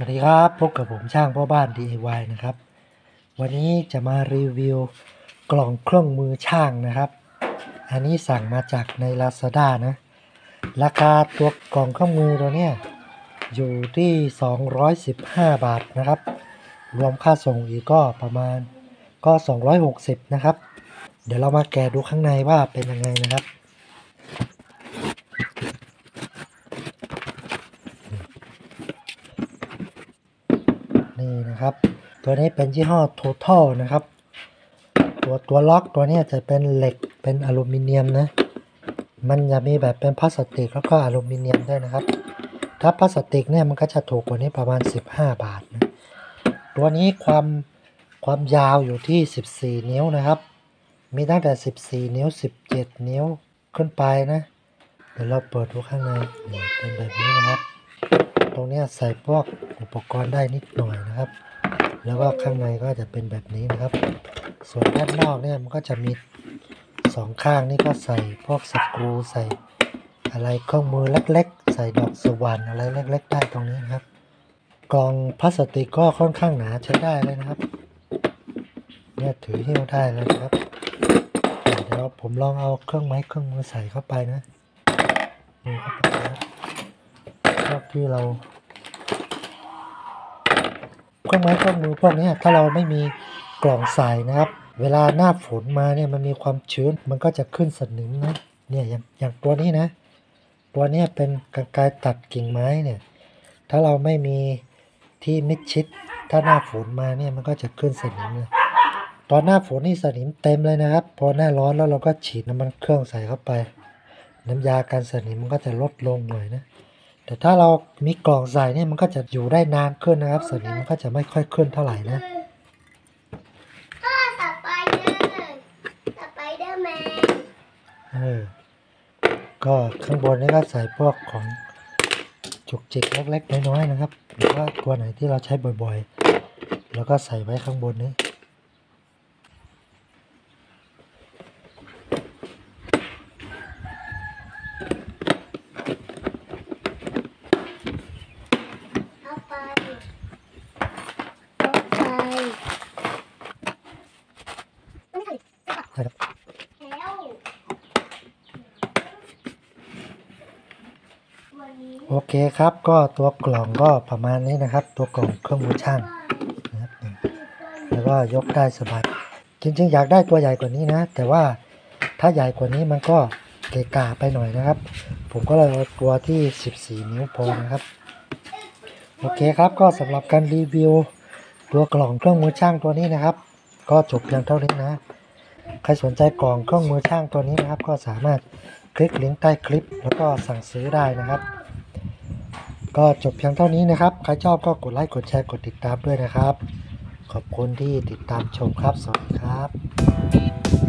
วัสดีครับพบกับผมช่างพ่อบ้าน DIY นะครับ วันนี้จะมารีวิวกล่องเครื่องมือช่างนะครับ อันนี้สั่งมาจากใน Lazada นะ ราคาตัวกล่องเครื่องมือตัวเนี้ยอยู่ที่ 215 บาทนะครับ รวมค่าส่งอีกก็ประมาณก็ 260 นะครับ เดี๋ยวเรามาแกะดูข้างในว่าเป็นยังไงนะครับ นะครับ ตัวนี้เป็นยี่ห้อ Total นะครับ ตัวตัวล็อกตัวนี้จะเป็นเหล็กเป็นอลูมิเนียมนะ มันจะมีแบบเป็นพลาสติกแล้วก็อลูมิเนียมด้วยนะครับ ถ้าพลาสติกเนี่ยมันก็จะถูกกว่านี้ประมาณ 15 บาทนะ ตัวนี้ความความยาวอยู่ที่ 14 นิ้วนะครับ มีตั้งแต่ 14 นิ้ว 17 นิ้วขึ้นไปนะเดี๋ยวเราเปิดดูข้างในเป็นแบบนี้นะครับ ตรงนี้ใส่พวก อุปกรณ์ได้นิดหน่อยนะครับ แล้วก็ข้างในก็จะเป็นแบบนี้นะครับ ส่วนด้านนอกเนี่ยมันก็จะมีสองข้างนี่ก็ใส่พวกสกรูใส่อะไรเครื่องมือเล็ก ๆ ใส่ดอกสว่านอะไรเล็ก ๆ ได้ตรงนี้นะครับ กล่องพลาสติกก็ค่อนข้างหนาใช้ได้เลยนะครับ เนี่ยถือหิ้วได้เลยนะครับเดี๋ยวผมลองเอาเครื่องไม้เครื่องมือใส่เข้าไปนะนี่เข้าไปนะพวกที่เรา เครื่องไม้เครื่องมือพวกนี้ถ้าเราไม่มีกล่องใส่นะครับ เวลาหน้าฝนมาเนี่ยมันมีความชื้นมันก็จะขึ้นสนิมนะเนี่ยอย่างอย่างตัวนี้นะ ตัวนี้เป็นกรรไกรตัดกิ่งไม้เนี่ย ถ้าเราไม่มีที่มิดชิด ถ้าหน้าฝนมาเนี่ยมันก็จะขึ้นสนิมเลยตอนหน้าฝนนี่สนิมเต็มเลยนะครับ พอหน้าร้อนแล้วเราก็ฉีดน้ำมันเครื่องใส่เข้าไป น้ำยากันสนิมมันก็จะลดลงหน่อยนะ แต่ถ้าเรามีกล่องใส่เนี่ยมันก็จะอยู่ได้นานขึ้นนะครับสนิมมันก็จะไม่ค่อยขึ้นเท่าไหร่นะก็สไปเดอร์สไปเดอร์แมนเออก็ข้างบนนี่ก็ใส่พวกของจุกจิกเล็กๆน้อยๆนะครับ หรือว่าตัวไหนที่เราใช้บ่อยๆ แล้วก็ใส่ไว้ข้างบนนี้ เอาไปเอาไปไม่ใส่ นะครับ แล้ววันนี้ โอเคครับก็ตัวกล่องก็ประมาณนี้นะครับ ตัวกล่องเครื่องมือช่างนะครับแล้วก็ยกได้สบายจริงๆ อยากได้ตัวใหญ่กว่านี้นะ แต่ว่าถ้าใหญ่กว่านี้มันก็เกะกะไปหน่อยนะครับ ผมก็เลยเอาตัวที่ 14 นิ้วพอนะครับ โอเคครับก็สำหรับการรีวิว ตัวกล่องเครื่องมือช่างตัวนี้นะครับ ก็จบเพียงเท่านี้นะใครสนใจกล่องเครื่องมือช่างตัวนี้นะครับ ก็สามารถคลิกลิงก์ใต้คลิป แล้วก็สั่งซื้อได้นะครับ ก็จบเพียงเท่านี้นะครับ ใครชอบก็กดไลค์ กดแชร์ กดติดตามด้วยนะครับ ขอบคุณที่ติดตามชมครับ สวัสดีครับ